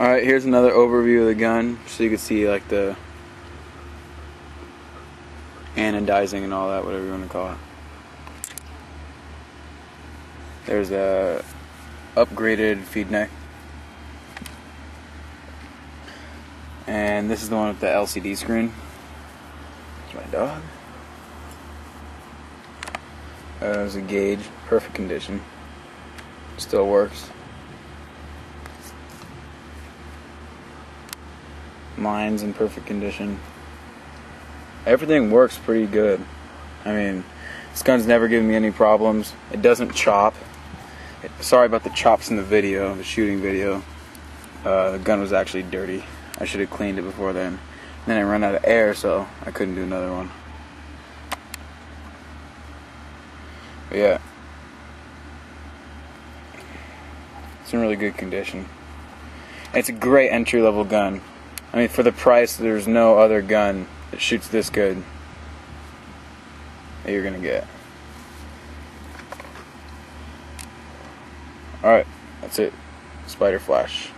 Alright, here's another overview of the gun, so you can see like the anodizing and all that, whatever you want to call it. There's a upgraded feed neck. And this is the one with the LCD screen. It's my dog. Uh, there's a gauge, perfect condition. Still works. Mine's in perfect condition. Everything works pretty good. I mean, this gun's never given me any problems. It doesn't chop. It, sorry about the chops in the video, the shooting video. Uh, the gun was actually dirty. I should have cleaned it before then. And then I ran out of air, so I couldn't do another one. But yeah. It's in really good condition. It's a great entry level gun. I mean, for the price, there's no other gun that shoots this good that you're gonna get. Alright, that's it. Spyder Flash.